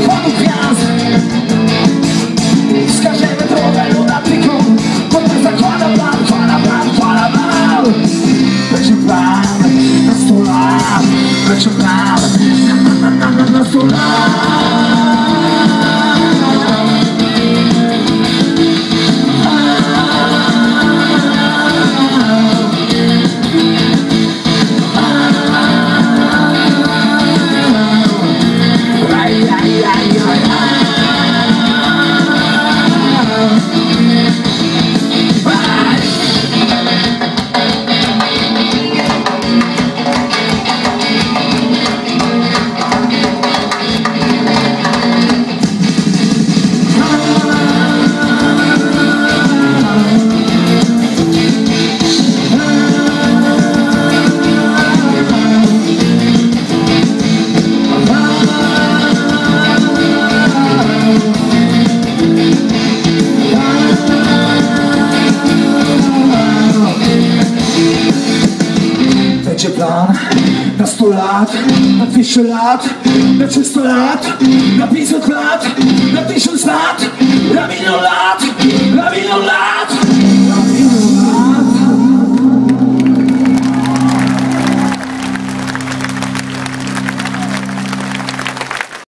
telefonów gwiazd Wskażemy drogę lunatykom Kontr zakłada plan, kłada plan, kłada plan Będzie plan, na sto lat Będzie plan Plan Nastolat, na tisuću lat Na čisto lat, na pisu klat Na tisuću slat, na milion lat